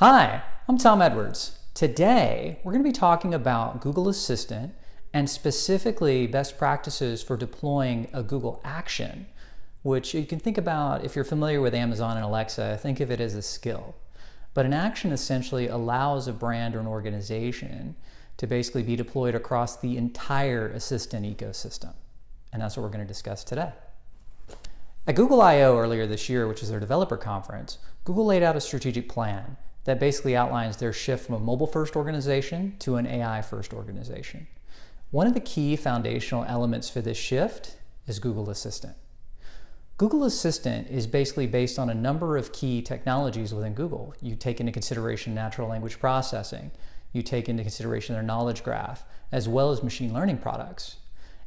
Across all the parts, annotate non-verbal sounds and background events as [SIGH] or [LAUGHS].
Hi, I'm Tom Edwards. Today, we're going to be talking about Google Assistant and specifically best practices for deploying a Google action, which you can think about if you're familiar with Amazon and Alexa, think of it as a skill. But an action essentially allows a brand or an organization to basically be deployed across the entire Assistant ecosystem. And that's what we're going to discuss today. At Google I/O earlier this year, which is their developer conference, Google laid out a strategic plan that basically outlines their shift from a mobile first organization to an AI first organization. One of the key foundational elements for this shift is Google Assistant. Google Assistant is basically based on a number of key technologies within Google. You take into consideration natural language processing, you take into consideration their knowledge graph, as well as machine learning products.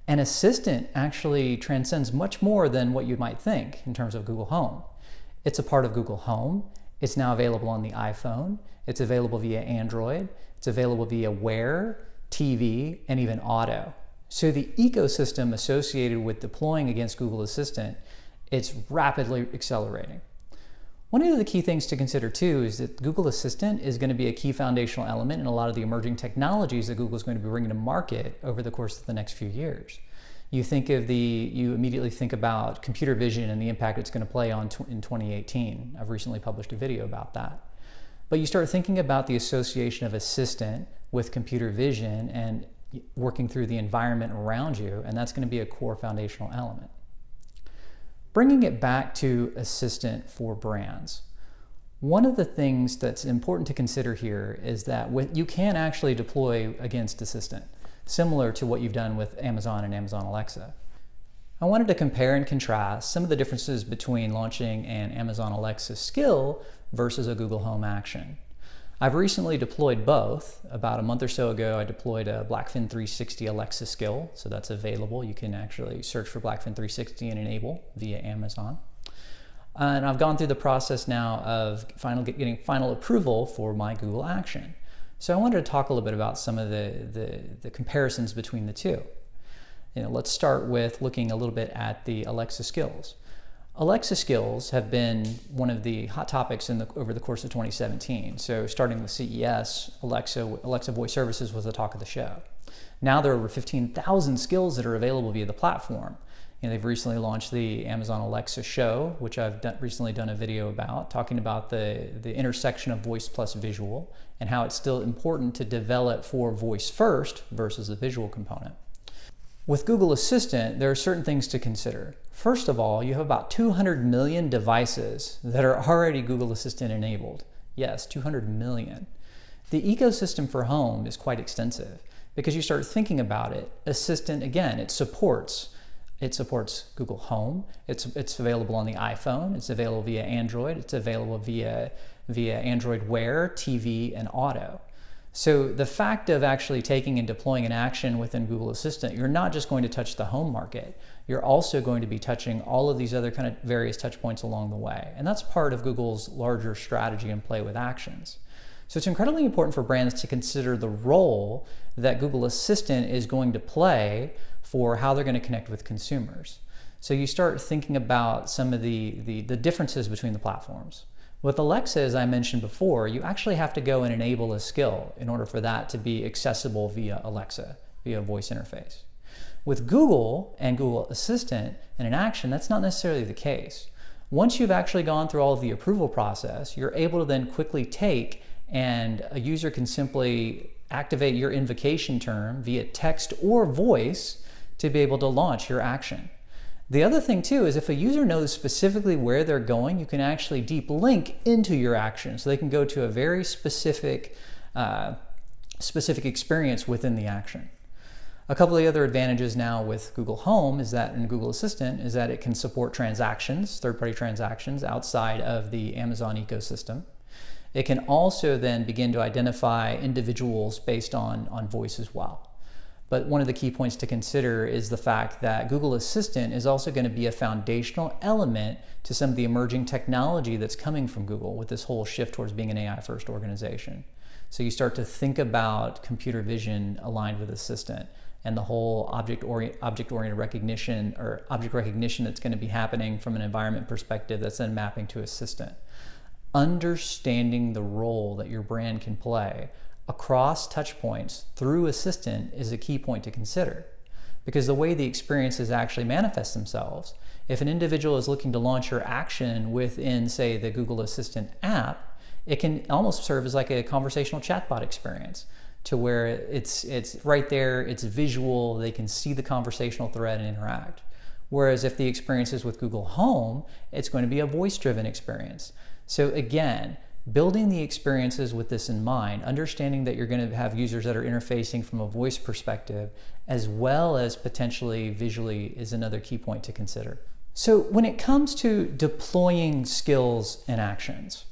An assistant actually transcends much more than what you might think in terms of Google Home. It's a part of Google Home. It's now available on the iPhone. It's available via Android. It's available via Wear, TV, and even Auto. So the ecosystem associated with deploying against Google Assistant, it's rapidly accelerating. One of the key things to consider too is that Google Assistant is going to be a key foundational element in a lot of the emerging technologies that Google is going to be bringing to market over the course of the next few years. You think of the, you immediately think about computer vision and the impact it's going to play on in 2018. I've recently published a video about that. But you start thinking about the association of assistant with computer vision and working through the environment around you, and that's going to be a core foundational element. Bringing it back to Assistant for brands. One of the things that's important to consider here is that with, you can actually deploy against Assistant, similar to what you've done with Amazon and Amazon Alexa. I wanted to compare and contrast some of the differences between launching an Amazon Alexa skill versus a Google Home action. I've recently deployed both. About a month or so ago, I deployed a Blackfin 360 Alexa skill, so that's available. You can actually search for Blackfin 360 and enable via Amazon. And I've gone through the process now of final, getting final approval for my Google Action. So I wanted to talk a little bit about some of the, the, the comparisons between the two. You know, let's start with looking a little bit at the Alexa skills. Alexa skills have been one of the hot topics the, over the course of 2017. So starting with CES, Alexa, Alexa Voice Services was the talk of the show. Now there are over 15,000 skills that are available via the platform. You know, they've recently launched the Amazon Alexa Show, which I've done, recently done a video about, talking about the, the intersection of voice plus visual and how it's still important to develop for voice first versus the visual component. With Google Assistant, there are certain things to consider. First of all, you have about 200 million devices that are already Google Assistant enabled. Yes, 200 million. The ecosystem for home is quite extensive because you start thinking about it. Assistant, again, it supports it supports Google Home. It's, it's available on the iPhone. It's available via Android. It's available via, via Android Wear, TV, and Auto. So the fact of actually taking and deploying an action within Google Assistant, you're not just going to touch the home market. You're also going to be touching all of these other kind of various touch points along the way. And that's part of Google's larger strategy and play with actions. So it's incredibly important for brands to consider the role that Google Assistant is going to play for how they're going to connect with consumers. So you start thinking about some of the, the, the differences between the platforms. With Alexa, as I mentioned before, you actually have to go and enable a skill in order for that to be accessible via Alexa, via voice interface. With Google and Google Assistant and an action, that's not necessarily the case. Once you've actually gone through all of the approval process, you're able to then quickly take and a user can simply activate your invocation term via text or voice to be able to launch your action. The other thing too is if a user knows specifically where they're going, you can actually deep link into your action. So they can go to a very specific, uh, specific experience within the action. A couple of the other advantages now with Google Home is that in Google Assistant is that it can support transactions, third-party transactions outside of the Amazon ecosystem. It can also then begin to identify individuals based on, on voice as well. But one of the key points to consider is the fact that Google Assistant is also going to be a foundational element to some of the emerging technology that's coming from Google with this whole shift towards being an AI first organization. So you start to think about computer vision aligned with Assistant and the whole object, object oriented recognition or object recognition that's going to be happening from an environment perspective that's then mapping to Assistant. understanding the role that your brand can play across touchpoints through Assistant is a key point to consider. Because the way the experiences actually manifest themselves, if an individual is looking to launch your action within, say, the Google Assistant app, it can almost serve as like a conversational chatbot experience to where it's it's right there, it's visual, they can see the conversational thread and interact. Whereas if the experience is with Google Home, it's going to be a voice-driven experience. So again, building the experiences with this in mind, understanding that you're going to have users that are interfacing from a voice perspective, as well as potentially visually, is another key point to consider. So when it comes to deploying skills and actions,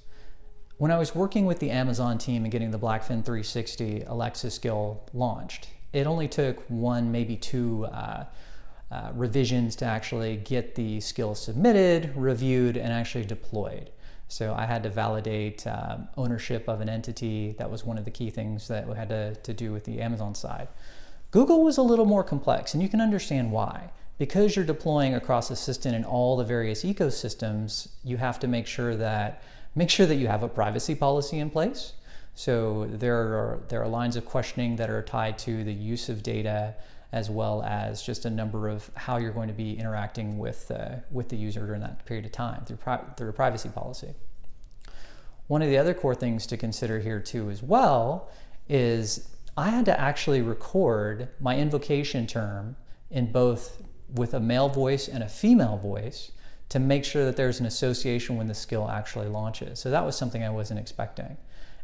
when I was working with the Amazon team and getting the Blackfin 360 Alexa skill launched, it only took one, maybe two uh, uh, revisions to actually get the skill submitted, reviewed, and actually deployed. So I had to validate um, ownership of an entity. That was one of the key things that we had to, to do with the Amazon side. Google was a little more complex, and you can understand why. Because you're deploying across Assistant in all the various ecosystems, you have to make sure that Make sure that you have a privacy policy in place. So there are, there are lines of questioning that are tied to the use of data as well as just a number of how you're going to be interacting with, uh, with the user during that period of time through, pri through a privacy policy. One of the other core things to consider here too as well is I had to actually record my invocation term in both with a male voice and a female voice to make sure that there's an association when the skill actually launches. So that was something I wasn't expecting.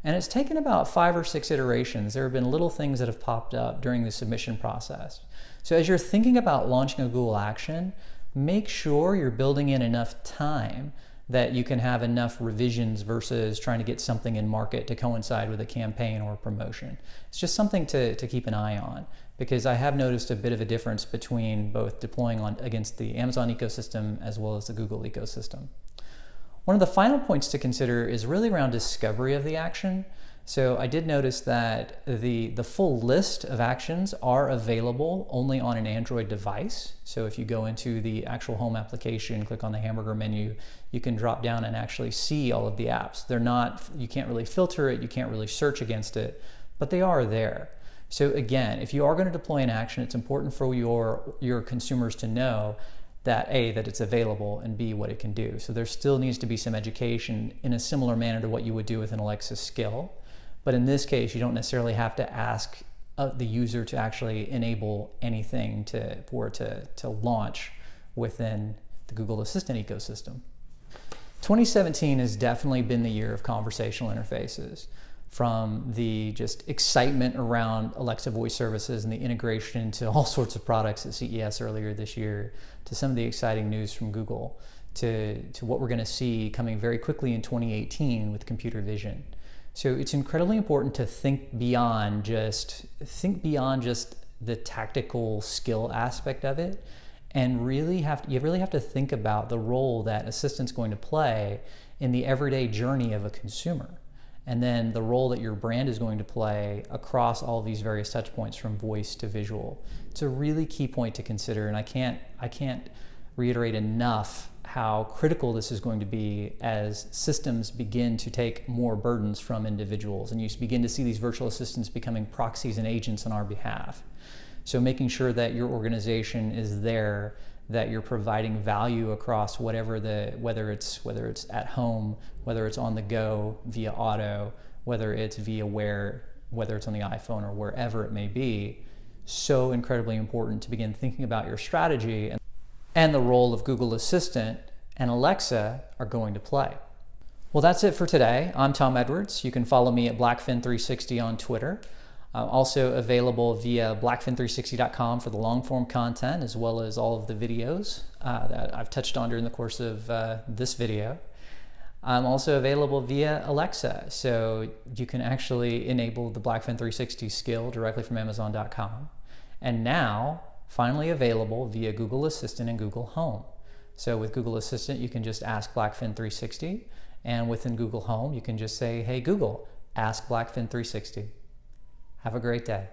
And it's taken about five or six iterations. There have been little things that have popped up during the submission process. So as you're thinking about launching a Google Action, make sure you're building in enough time that you can have enough revisions versus trying to get something in market to coincide with a campaign or a promotion. It's just something to, to keep an eye on because I have noticed a bit of a difference between both deploying on against the Amazon ecosystem as well as the Google ecosystem. One of the final points to consider is really around discovery of the action. So I did notice that the, the full list of actions are available only on an Android device. So if you go into the actual home application, click on the hamburger menu, you can drop down and actually see all of the apps. They're not, you can't really filter it, you can't really search against it, but they are there. So again, if you are going to deploy an action, it's important for your, your consumers to know that A, that it's available, and B, what it can do. So there still needs to be some education in a similar manner to what you would do with an Alexa skill. But in this case, you don't necessarily have to ask uh, the user to actually enable anything to, for it to, to launch within the Google Assistant ecosystem. 2017 has definitely been the year of conversational interfaces from the just excitement around Alexa voice services and the integration into [LAUGHS] all sorts of products at CES earlier this year to some of the exciting news from Google to, to what we're going to see coming very quickly in 2018 with computer vision. So it's incredibly important to think beyond just think beyond just the tactical skill aspect of it and really have to, you really have to think about the role that assistant's going to play in the everyday journey of a consumer and then the role that your brand is going to play across all these various touch points from voice to visual. It's a really key point to consider and I can't I can't reiterate enough how critical this is going to be as systems begin to take more burdens from individuals and you begin to see these virtual assistants becoming proxies and agents on our behalf. So making sure that your organization is there, that you're providing value across whatever the whether it's whether it's at home, whether it's on the go via auto, whether it's via Wear whether it's on the iPhone or wherever it may be, so incredibly important to begin thinking about your strategy and and the role of Google Assistant and Alexa are going to play. Well, that's it for today. I'm Tom Edwards. You can follow me at Blackfin360 on Twitter. I'm also available via blackfin360.com for the long form content as well as all of the videos uh, that I've touched on during the course of uh, this video. I'm also available via Alexa, so you can actually enable the Blackfin 360 skill directly from Amazon.com. And now finally available via Google Assistant and Google Home. So with Google Assistant, you can just ask Blackfin 360, and within Google Home, you can just say, hey Google, ask Blackfin 360. Have a great day.